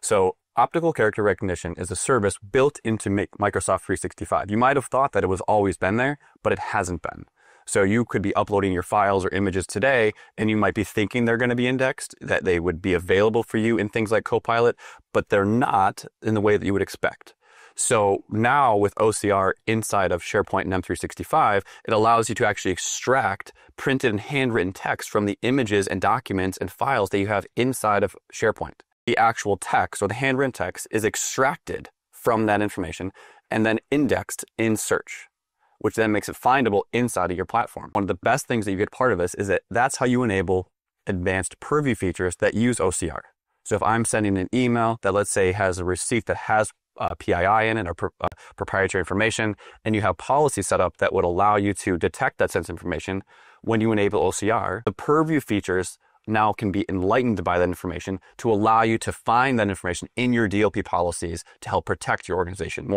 So optical character recognition is a service built into Microsoft 365. You might have thought that it was always been there, but it hasn't been. So you could be uploading your files or images today, and you might be thinking they're going to be indexed, that they would be available for you in things like Copilot, but they're not in the way that you would expect. So now with OCR inside of SharePoint and M365, it allows you to actually extract printed and handwritten text from the images and documents and files that you have inside of SharePoint. The actual text or the handwritten text is extracted from that information and then indexed in search, which then makes it findable inside of your platform. One of the best things that you get part of this is that that's how you enable advanced purview features that use OCR. So if I'm sending an email that let's say has a receipt that has uh, PII in it or uh, proprietary information, and you have policy set up that would allow you to detect that sensitive information when you enable OCR, the purview features now can be enlightened by that information to allow you to find that information in your DLP policies to help protect your organization.